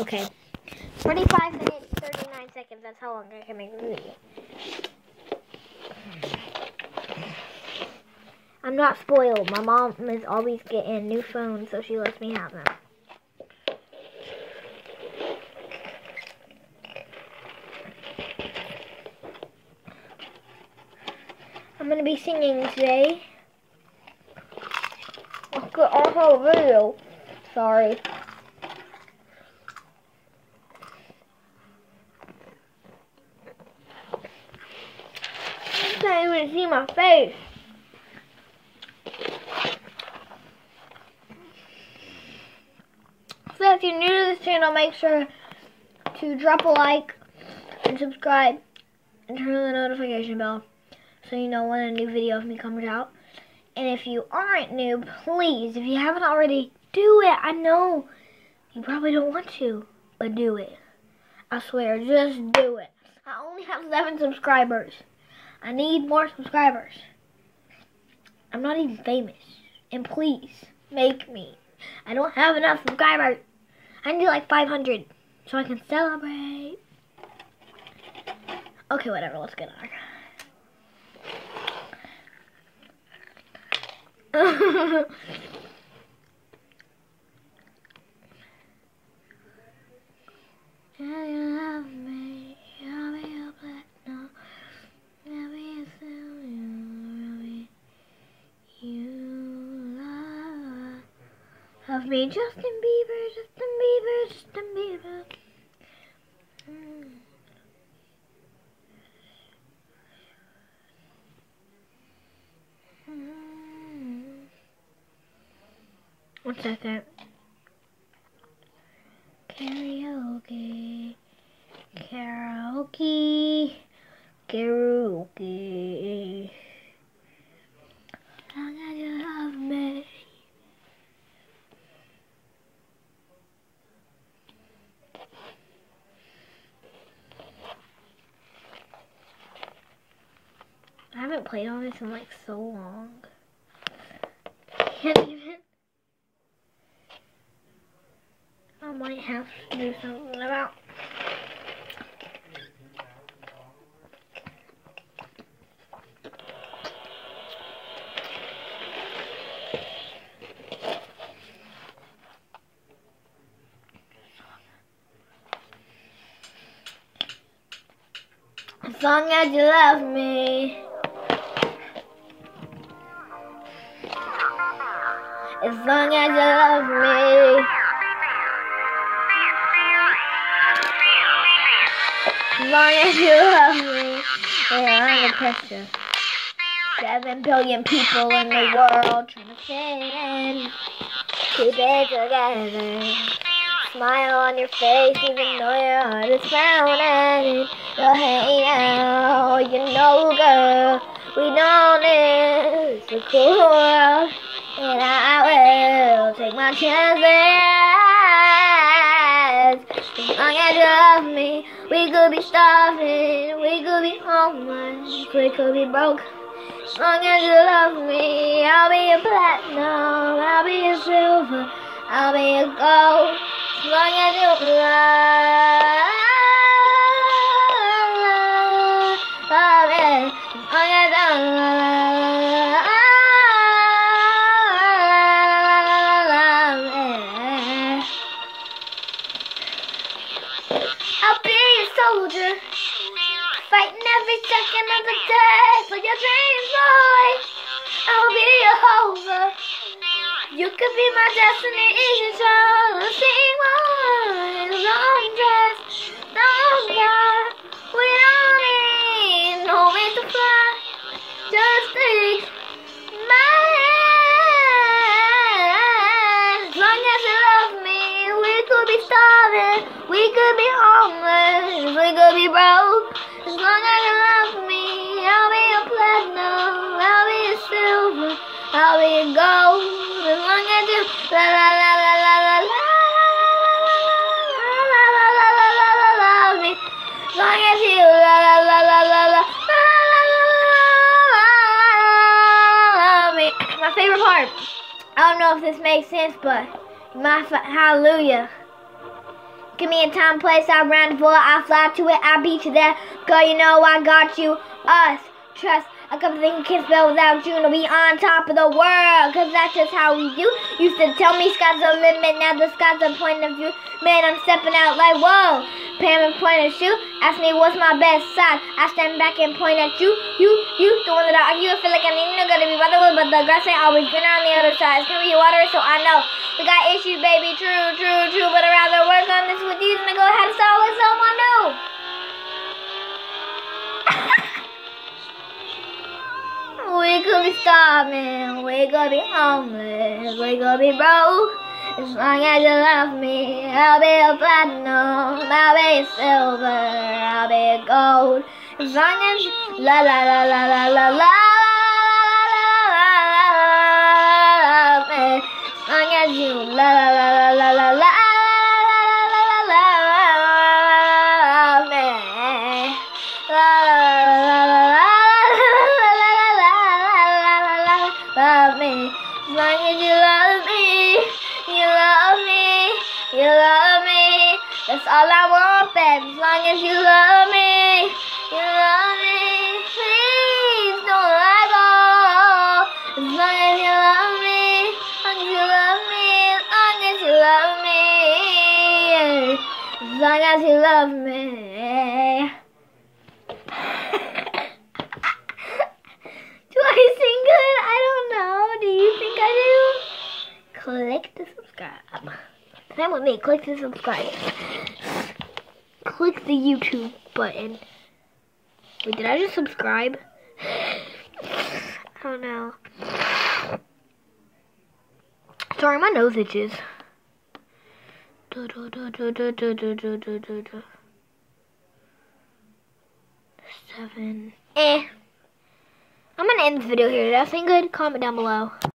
Okay. 45 minutes, 39 seconds. That's how long I can make the video. I'm not spoiled. My mom is always getting new phones, so she lets me have them. I'm gonna be singing today. Look at our whole video. Sorry. You can't even see my face. So if you're new to this channel, make sure to drop a like and subscribe and turn on the notification bell so you know when a new video of me comes out. And if you aren't new, please, if you haven't already, do it. I know you probably don't want to, but do it. I swear, just do it. I only have seven subscribers. I need more subscribers. I'm not even famous. And please, make me. I don't have enough subscribers. I need like 500 so I can celebrate. Okay, whatever. Let's get on. Can you love me? I'll be a platinum. I'll be a silver. I'll be you love. Love Justin Bieber, Justin Bieber, Justin Bieber. Mm. One second. Karaoke. Karaoke. Karaoke. Long as you love me. I haven't played on this in like so long. Can't even. I might have to do something about. As long as you love me. As long as you love me. As long as you love me. I'm under pressure. Seven billion people in the world trying to fit in. Keep it together. Smile on your face even though your heart is frowning. You're hanging out, you know, girl. We know this is cool. And I will take my chances. As long as you love me, we could be starving, we could be homeless, we could be broke. As long as you love me, I'll be a platinum, I'll be a silver, I'll be a gold. As long as you love, me, I. I'll be a soldier, fighting every second of the day for your dreams, boy. I'll be a Hova. You could be my destiny, easy child. Sing one, could be homeless, we could be broke. As long as you love me, I'll be a platinum, I'll be a silver, I'll be a gold. As long as you la la la la la la la. la la la la la la la me. As long as you la la la la la la la la la la love me. my favorite part. I don't know if this makes sense, but my hallelujah. Give me a time, place, I ran for I fly to it, I beat you there. Girl, you know I got you. Us, trust. A couple things can't spell without you to be on top of the world. Cause that's just how we do. Used to tell me sky's the limit, now the sky's the point of view. Man, I'm stepping out like whoa. Pam and point and shoot. Ask me what's my best side. I stand back and point at you. You, you, the one that I argue. I feel like I need go to be bothered with, but the grass ain't always greener on the other side. It's gonna be water, so I know. We got issues, baby. True, true, true. But I'd rather work on this with you than to go ahead and start with someone starving, we could be homeless, we could be broke. As long as you love me, I'll be a platinum, I'll be silver, I'll be gold. As long as you la la la la la la la. As long as you la la la la la babe. As long as you love me, you love me. Please don't let go. As long as you love me, as long as you love me, as long as you love me, as long as you love me. Do I sing good? I don't know. Do you think I do? Click the subscribe. Same with me. Click the subscribe. Click the YouTube button. Wait, did I just subscribe? I don't know. Sorry, my nose itches. Seven. Eh. I'm gonna end this video here. Did that sound good? Comment down below.